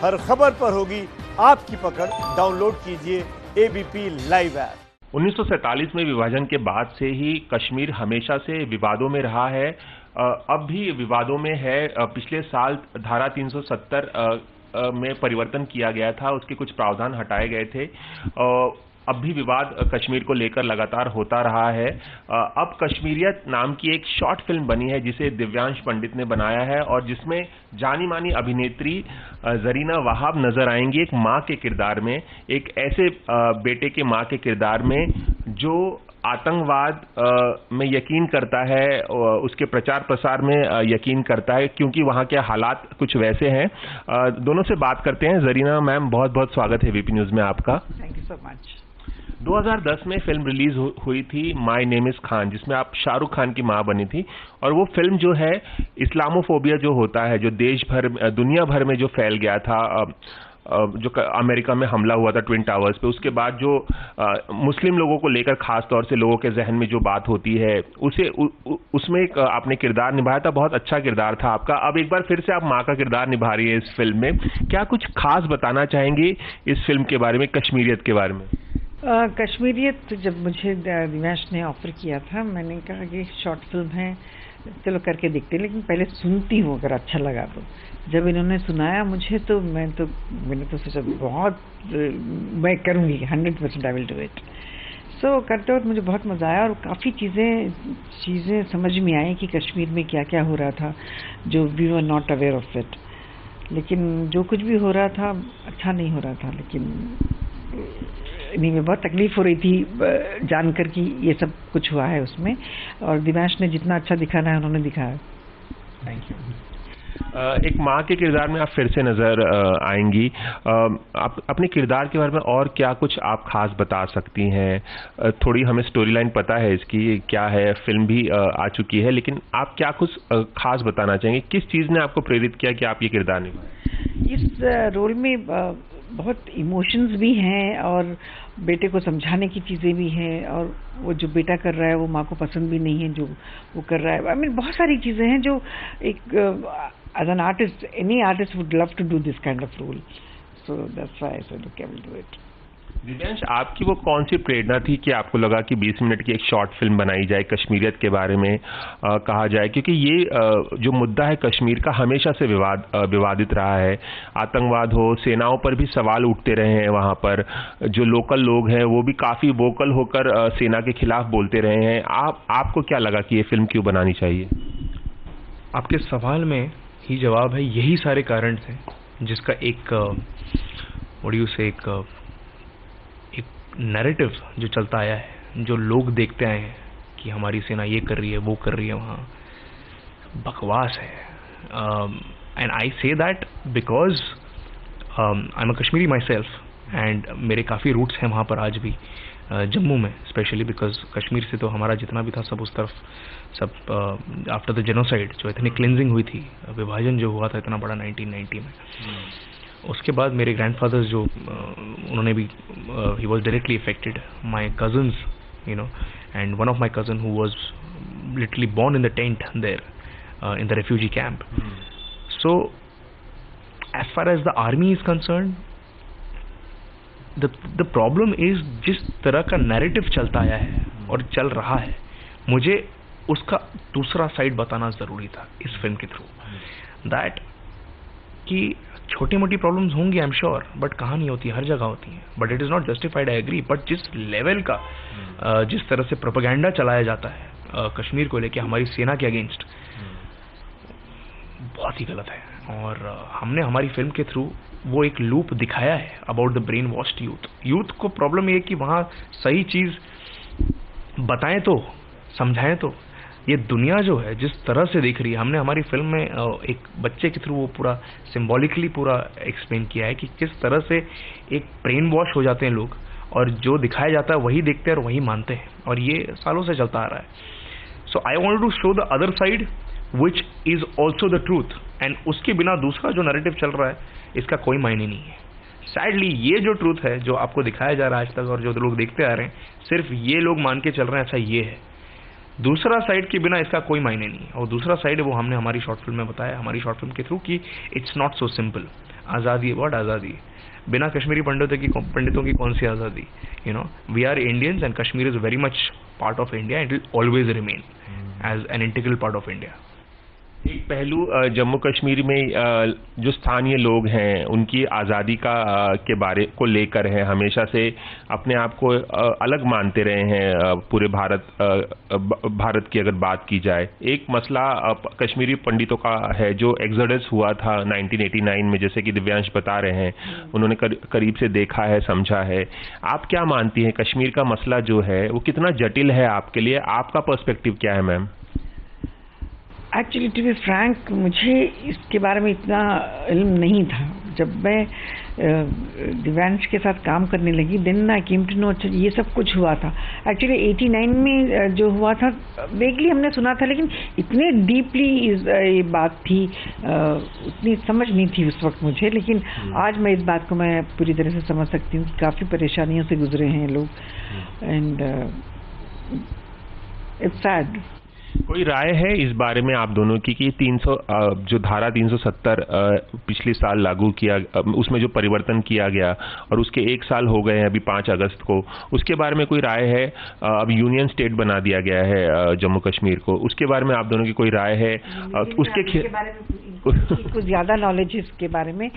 हर खबर पर होगी आपकी पकड़। डाउनलोड कीजिए एबीपी लाइव ऐप 1947 में विभाजन के बाद से ही कश्मीर हमेशा से विवादों में रहा है। अब भी विवादों में है। पिछले साल धारा 370 में परिवर्तन किया गया था। उसके कुछ प्रावधान हटाए गए थे। अब भी विवाद कश्मीर को लेकर लगातार होता रहा है। अब कश्मीरियत नाम की एक शॉर्ट फ़िल्म बनी है, जिसे दिव्यांश पंडित ने बनाया है और जिसमें जानी मानी अभिनेत्री जरीना वहाब नज़र आएँगी एक माँ के किरदार में, एक ऐसे बेटे के माँ के किरदार में, जो आतंकवाद में यकीन करता है उसके प्रचार प्रसार में यकीन करता है, क्योंकि वहाँ के हालात कुछ वैसे हैं। दोनों से बात करते हैं। जरीना मैम बहुत बहुत स्वागत है वीपी न्यूज़ में आपका। थैंक यू सो मच 2010 में फ़िल्म रिलीज़ हुई थी माय नेम इज़ खान जिसमें आप शाहरुख खान की माँ बनी थी। और वो फ़िल्म जो है इस्लामोफोबिया जो होता है जो देश भर दुनिया भर में जो फैल गया था जो अमेरिका में हमला हुआ था ट्विन टावर्स पे उसके बाद जो आ, मुस्लिम लोगों को लेकर खास तौर से लोगों के जहन में जो बात होती है उसे उ, उसमें एक आपने किरदार निभाया था बहुत अच्छा किरदार था आपका। अब एक बार फिर से आप माँ का किरदार निभा रही है इस फ़िल्म में। क्या कुछ खास बताना चाहेंगे इस फ़िल्म के बारे में कश्मीरियत के बारे में? कश्मीरियत जब मुझे दिवेश ने ऑफ़र किया था, मैंने कहा कि शॉर्ट फ़िल्म है, चलो करके देखते लेकिन पहले सुनती हूँ अगर अच्छा लगा तो। जब इन्होंने सुनाया मुझे तो मैं तो मैंने तो सोचा बहुत, मैं करूँगी, hundred percent I will do it so करते वक्त मुझे बहुत मज़ा आया और काफ़ी चीज़ें चीज़ें समझ में आई कि कश्मीर में क्या क्या हो रहा था, जो we were not aware of it लेकिन जो कुछ भी हो रहा था अच्छा नहीं हो रहा था, लेकिन नहीं में बहुत तकलीफ़ हो रही थी जानकर कि ये सब कुछ हुआ है उसमें। और दिमाश ने जितना अच्छा दिखाना है उन्होंने दिखाया। थैंक यू एक माँ के किरदार में आप फिर से नज़र आएँगी। आप अपने किरदार के बारे में और क्या कुछ आप खास बता सकती हैं? थोड़ी हमें स्टोरी लाइन पता है इसकी क्या है फ़िल्म भी आ चुकी है लेकिन आप क्या कुछ खास बताना चाहेंगे? किस चीज़ ने आपको प्रेरित किया कि आप ये किरदार निभाएँ? इस रोल में बहुत इमोशंस भी हैं और बेटे को समझाने की चीज़ें भी हैं और वो जो बेटा कर रहा है वो माँ को पसंद भी नहीं है जो वो कर रहा है। आई I मीन mean, बहुत सारी चीज़ें हैं जो एक as an artist any artist would love to do this kind of rule so that's I I will do it Divyansh आपकी वो कौन सी प्रेरणा थी कि आपको लगा कि 20 मिनट की एक शॉर्ट फ़िल्म बनाई जाए कश्मीरियत के बारे में आ, कहा जाए? क्योंकि ये आ, जो मुद्दा है कश्मीर का हमेशा से विवाद विवादित रहा है। आतंकवाद हो सेनाओं पर भी सवाल उठते रहे हैं वहाँ पर। जो लोकल लोग हैं वो भी काफ़ी वोकल होकर आ, सेना के खिलाफ बोलते रहे हैं। आप आपको क्या लगा कि ये फ़िल्म क्यों बनानी चाहिए? आपके सवाल में ही जवाब है यही सारे कारण थे जिसका एक से एक नैरेटिव जो चलता आया है, जो लोग देखते आए हैं कि हमारी सेना ये कर रही है, वो कर रही है वहाँ, बकवास है। And I say that because I am a Kashmiri myself and मेरे काफ़ी रूट्स हैं वहाँ पर आज भी जम्मू में स्पेशली बिकॉज़ कश्मीर से तो हमारा जितना भी था सब उस तरफ़, सब आफ्टर द जेनोसाइड जो इतनी क्लिनजिंग हुई थी, विभाजन जो हुआ था इतना बड़ा 1990 में। उसके बाद मेरे ग्रैंडफादर्स जो उन्होंने भी he was directly affected my cousins you know and one of my cousin who was literally born in the tent there in the refugee camp so as far as the army is concern the problem is जिस तरह का narrative चलता आया है और चल रहा है मुझे उसका दूसरा साइड बताना ज़रूरी था इस फ़िल्म के थ्रू दैट कि छोटी मोटी प्रॉब्लम्स होंगी आई एम श्योर बट कहाँ नहीं होती हर जगह होती है। But it is not justified I agree but जिस लेवल का जिस तरह से प्रोपोगंडा चलाया जाता है कश्मीर को लेके हमारी सेना के अगेंस्ट बहुत ही गलत है। और हमने हमारी फ़िल्म के थ्रू वो एक लूप दिखाया है about the brainwashed youth youth को प्रॉब्लम ये कि वहाँ सही चीज़ बताएँ तो समझाएँ तो ये दुनिया जो है, जिस तरह से देख रही है, हमने हमारी फ़िल्म में एक बच्चे के थ्रू वो पूरा सिंबॉलिकली पूरा एक्सप्लेन किया है कि किस तरह से एक ब्रेन वॉश हो जाते हैं लोग और जो दिखाया जाता है वही देखते हैं और वही मानते हैं और ये सालों से चलता आ रहा है। So I want to show the other side which is also the truth and उसके बिना दूसरा जो नरेटिव चल रहा है, इसका कोई मायने नहीं है। सैडली ये जो ट्रूथ है, जो आपको दिखाया जा रहा है आज तक और जो लोग देखते आ रहे हैं, सिर्फ़ ये लोग मान के चल रहे हैं ऐसा ये है। दूसरा साइड के बिना इसका कोई मायने नहीं और दूसरा साइड वो हमने हमारी शॉर्ट फ़िल्म में बताया हमारी शॉर्ट फ़िल्म के थ्रू कि इट्स नॉट सो सिंपल आज़ादी वर्ड आज़ादी बिना कश्मीरी पंडितों की पंडितों की कौन सी आज़ादी? You know we are Indians and Kashmir is very much part of India it will always remain as an integral part of India एक पहलू जम्मू कश्मीर में जो स्थानीय लोग हैं उनकी आज़ादी का के बारे को लेकर है हमेशा से अपने आप को अलग मानते रहे हैं पूरे भारत भारत की अगर बात की जाए। एक मसला कश्मीरी पंडितों का है जो एक्सोडस हुआ था 1989 में जैसे कि दिव्यांश बता रहे हैं उन्होंने कर, करीब से देखा है समझा है। आप क्या मानती हैं कश्मीर का मसला जो है वो कितना जटिल है आपके लिए? आपका पर्सपेक्टिव क्या है ma'am actually to be frank मुझे इसके बारे में इतना इल्म नहीं था। जब मैं दिव्यांश के साथ काम करने लगी then I came to know अच्छा ये सब कुछ हुआ था। एक्चुअली 89 में जो हुआ था वेगली हमने सुना था लेकिन इतने डीपली ये बात थी उतनी समझ नहीं थी उस वक्त मुझे लेकिन आज मैं इस बात को मैं पूरी तरह से समझ सकती हूँ कि काफ़ी परेशानियों से गुजरे हैं लोग। एंड इट्स सैड कोई राय है इस बारे में आप दोनों की कि 300 अ, जो धारा 370 अ, पिछले साल लागू किया उसमें जो परिवर्तन किया गया और उसके एक साल हो गए हैं अभी 5 अगस्त को उसके बारे में कोई राय है अब यूनियन स्टेट बना दिया गया है जम्मू कश्मीर को उसके बारे में आप दोनों की कोई राय है उसके कुछ ज़्यादा नॉलेज है इसके बारे में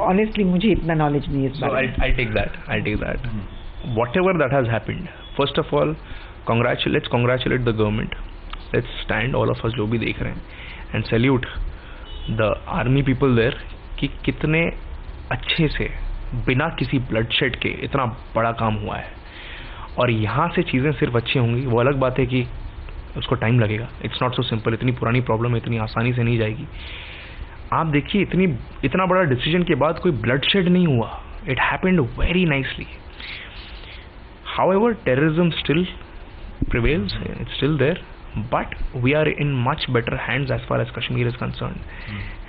ऑनेस्टली मुझे इतना नॉलेज नहीं है इस So बारे I'll, I'll take that. I'll take that. Whatever that has happened, first of all, congratulate, congratulate the government. Let's stand, all of us, जो भी देख रहे हैं and salute the army people there कि कितने अच्छे से, बिना किसी bloodshed के, इतना बड़ा काम हुआ है। और यहाँ से चीज़ें सिर्फ़ अच्छी होंगी। वो अलग बात है कि उसको टाइम लगेगा। इट्स नॉट सो सिंपल इतनी पुरानी प्रॉब्लम इतनी आसानी से नहीं जाएगी। आप देखिए, इतनी, इतना बड़ा डिसीज़न के बाद कोई ब्लड शेड नहीं हुआ। It happened very nicely however terrorism still prevails it's still there but we are in much better hands as far as kashmir is concerned.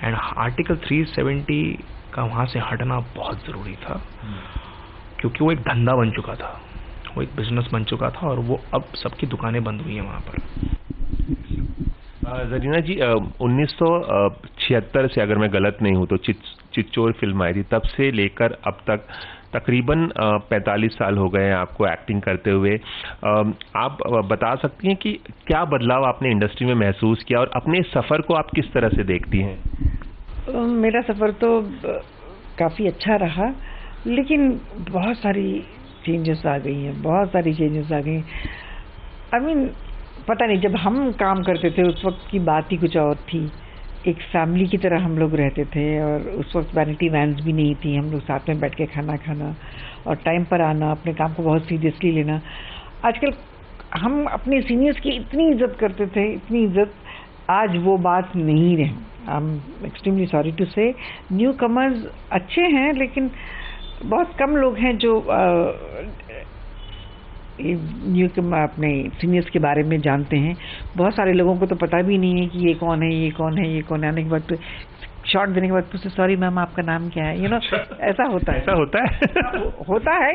And article 370 का वहाँ से हटना बहुत ज़रूरी था। क्योंकि वो एक धंधा बन चुका था। वो एक बिज़नेस बन चुका था और वो अब सबकी दुकानें बंद हुई हैं वहाँ पर। जरीना जी उन्नीस छिहत्तर से अगर मैं गलत नहीं हूँ तो चित, चिच्चोर फ़िल्म आई थी तब से लेकर अब तक तकरीबन पैंतालीस साल हो गए हैं आपको एक्टिंग करते हुए। आप बता सकती हैं कि क्या बदलाव आपने इंडस्ट्री में महसूस किया और अपने सफ़र को आप किस तरह से देखती हैं? मेरा सफ़र तो काफ़ी अच्छा रहा, लेकिन बहुत सारी चेंजेस आ गई हैं, बहुत सारी चेंजेस आ गई आई मीन पता नहीं, जब हम काम करते थे, उस वक्त की बात ही कुछ और थी। एक फैमिली की तरह हम लोग रहते थे और उस वक्त वैनिटी वैन्स भी नहीं थी। हम लोग साथ में बैठ के खाना खाना और टाइम पर आना, अपने काम को बहुत सीरियसली लेना। आजकल हम अपने सीनियर्स की इतनी इज़्ज़त करते थे, इतनी इज़्ज़त। आज वो बात नहीं रही। I am extremely sorry to say newcomers अच्छे हैं, लेकिन बहुत कम लोग हैं जो न्यू अपने सीनियर्स के बारे में जानते हैं। बहुत सारे लोगों को तो पता भी नहीं है कि ये कौन है ये कौन है ये कौन है। आने के बाद तो शॉट देने के बाद पूछते सॉरी मैम आपका नाम क्या है? यू नो ऐसा होता है। ऐसा होता है? होता है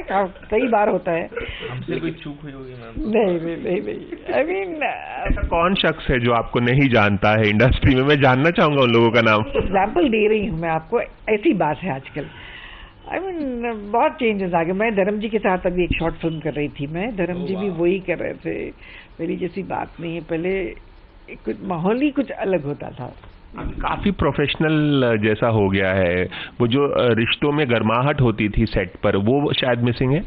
कई बार होता है। हमसे कोई चूक हुई होगी मैम नहीं नहीं नहीं नहीं। आई मीन ऐसा कौन शख्स है जो आपको नहीं जानता है? इंडस्ट्री में मैं जानना चाहूँगा उन लोगों का नाम। एग्ज़ाम्पल दे रही हूँ मैं आपको। ऐसी बात है आजकल। आई I मीन mean, बहुत चेंजेस आ गए। मैं धर्म जी के साथ अभी एक शॉर्ट फ़िल्म कर रही थी मैं। धर्म जी भी वही कर रहे थे। मेरी जैसी बात नहीं है। पहले कुछ माहौल ही कुछ अलग होता था। काफ़ी प्रोफेशनल जैसा हो गया है। वो जो रिश्तों में गर्माहट होती थी सेट पर वो शायद मिसिंग है?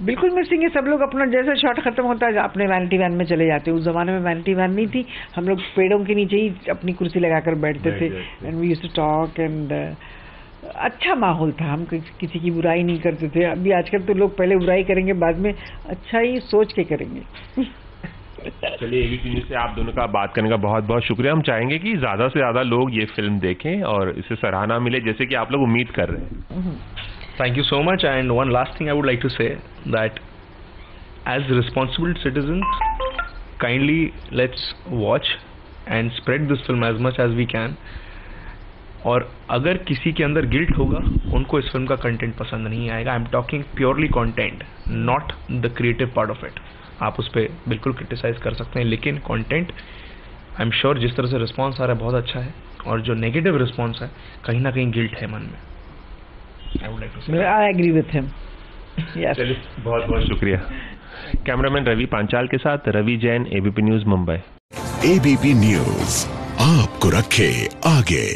बिल्कुल मिसिंग है। सब लोग अपना जैसे शॉट खत्म होता है अपने वैनिटी वैन में चले जाते हैं। उस जमाने में वैनिटी वैन नहीं थी। हम लोग पेड़ों के नीचे ही अपनी कुर्सी लगाकर बैठते थे। And we used to talk and अच्छा माहौल था हम किसी की बुराई नहीं करते थे। अभी आजकल तो लोग पहले बुराई करेंगे बाद में अच्छा ही सोच के करेंगे। चलिए एबीपी न्यूज़ से आप दोनों का बात करने का बहुत बहुत शुक्रिया। हम चाहेंगे कि ज़्यादा से ज़्यादा लोग ये फ़िल्म देखें और इसे सराहना मिले जैसे कि आप लोग उम्मीद कर रहे हैं। Thank you so much and one last thing I would like to say that as responsible citizen kindly let's watch and spread this film as much as we can. और अगर किसी के अंदर गिल्ट होगा उनको इस फ़िल्म का content पसंद नहीं आएगा। I am talking purely content not the creative part of it आप उस पर बिल्कुल क्रिटिसाइज कर सकते हैं लेकिन कंटेंट आई एम श्योर जिस तरह से रिस्पॉन्स आ रहा है बहुत अच्छा है। और जो नेगेटिव रिस्पॉन्स है कहीं ना कहीं गिल्ट है मन में। आई would like to say. I agree with him. Yes. चलिए बहुत बहुत शुक्रिया। कैमरामैन रवि पांचाल के साथ Ravi Jain ABP News Mumbai ABP News आपको रखे आगे।